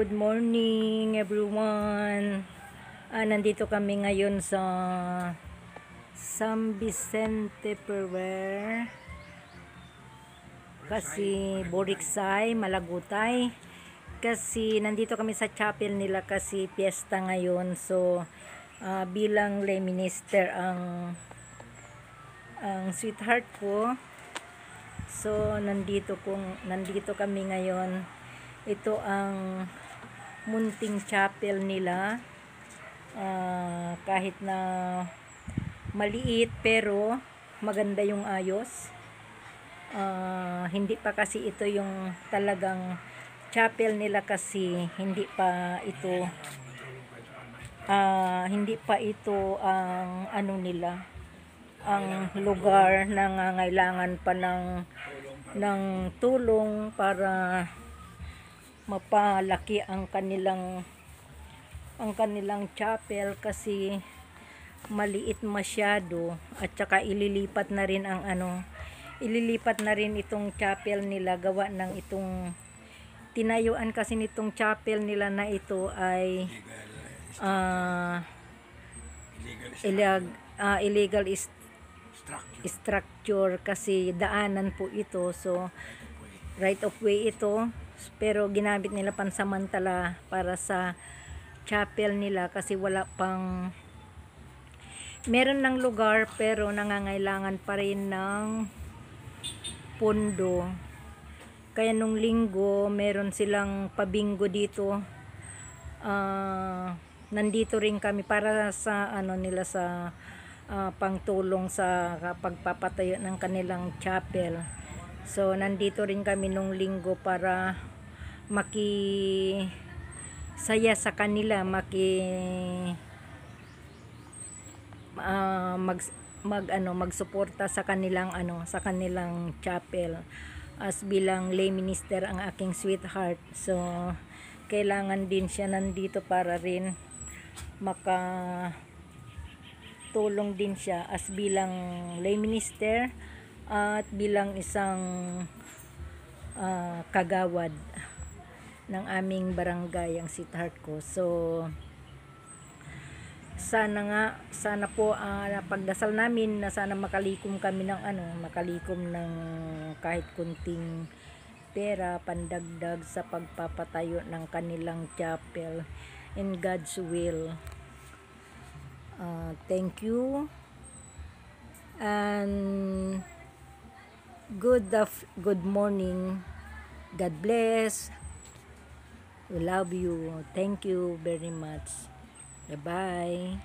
Good morning everyone. Ah, nandito kami ngayon sa San Vicente Ferrer. Kasi Boriksay, Malagutay. Kasi nandito kami sa chapel nila kasi piyesta ngayon. So ah, bilang lay minister ang ang sweetheart ko. So nandito kung nandito kami ngayon ito ang munting chapel nila. Ah, kahit na maliit pero maganda yung ayos. Ah, hindi pa kasi ito yung talagang chapel nila kasi hindi pa ito ah, hindi pa ito ang ano nila ang lugar na nangangailangan pa ng ng tulong para mapalaki ang kanilang ang kanilang chapel kasi maliit masyado at saka ililipat na rin ang ano ililipat na rin itong chapel nila. Gawa ng itong tinayuan kasi nitong chapel nila na ito ay ah illegal, ah, illegal is structure kasi daanan po ito. So right of way ito pero ginamit nila pansamantala para sa chapel nila kasi wala pang meron ng lugar pero nangangailangan pa rin ng pondo kaya nung linggo meron silang pabinggo dito. Ah, nandito rin kami para sa ano nila sa ah, pangtulong sa pagpapatayo ng kanilang chapel. So nandito rin kami nung linggo para maki saya sa kanila maki ah, mag mag ano magsuporta sa kanilang ano sa kanilang chapel. As bilang lay minister ang aking sweetheart. So kailangan din siya nandito para rin maka tulong din siya as bilang lay minister at bilang isang ah, kagawad ng aming barangay ang sweetheart ko. So sana nga sana po ah, pagdasal namin na sana makalikom kami ng ano makalikom ng kahit kunting pera pandagdag sa pagpapatayo ng kanilang chapel. In God's will. Ah, thank you. And good good morning. God bless we love you. Thank you very much. Bye bye